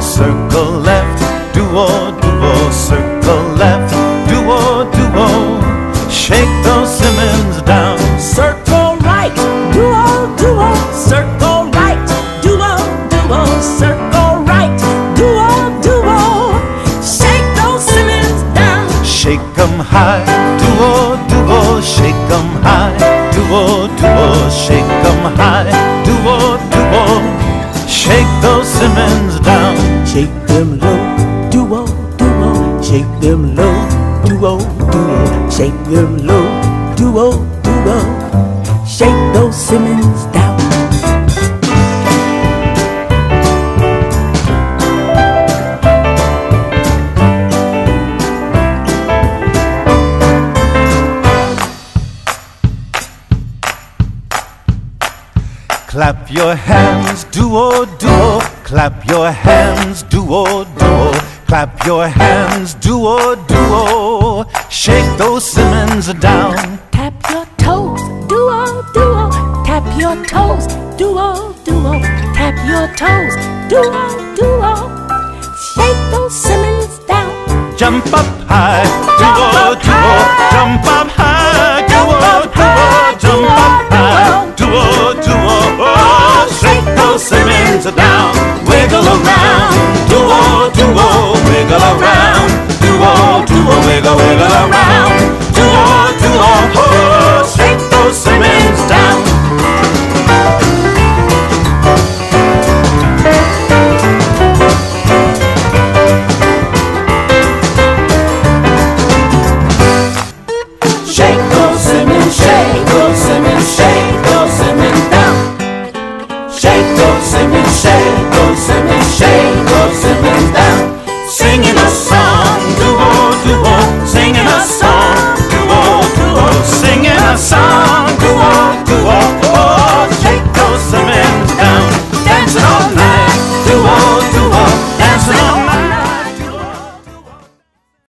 circle left, duo, duo, circle left, duo, duo. Shake those Simmons down. Circle right, duo, duo, circle right, duo, duo, circle right, duo, duo. Shake those Simmons down. Shake 'em high, duo, duo, shake 'em high, duo, duo, shake 'em high, duo, duo. Shake those Simmons. Shake them low, duo, oh, duo, oh. shake them low, duo, oh, duo, shake them low, duo, duo. Shake those Simmons down. Clap your hands, duo, duo. Clap your hands, duo, duo. Clap your hands, duo, duo. Shake those Simmons down. Tap your toes, duo, duo. Tap your toes, duo, duo. Tap your toes, duo, duo. Shake those Simmons down. Jump up high, duo, duo. Jump up high, Simmons down. Wiggle around, duo, duo. Wiggle around, duo, duo. Wiggle, wiggle around,